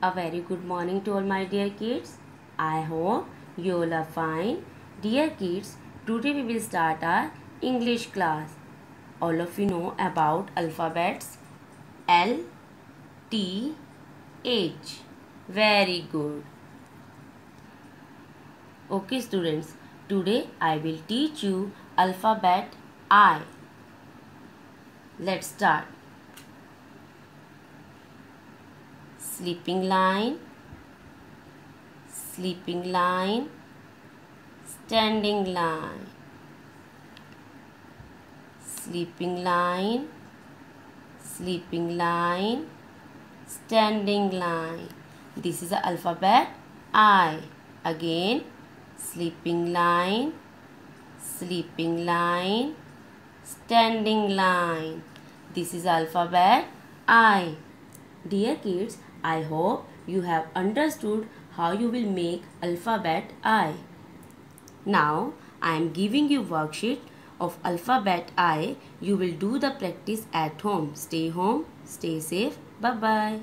A very good morning to all my dear kids. I hope you all are fine. Dear kids, today we will start our English class. All of you know about alphabets L, T, H. Very good. Okay students, today I will teach you alphabet I. Let's start. Sleeping line, sleeping line, standing line, sleeping line, sleeping line, standing line. This is the alphabet I. Again, sleeping line, sleeping line, standing line. This is alphabet I. Dear kids, I hope you have understood how you will make alphabet I. Now, I am giving you worksheet of alphabet I. You will do the practice at home. Stay home, stay safe. Bye-bye.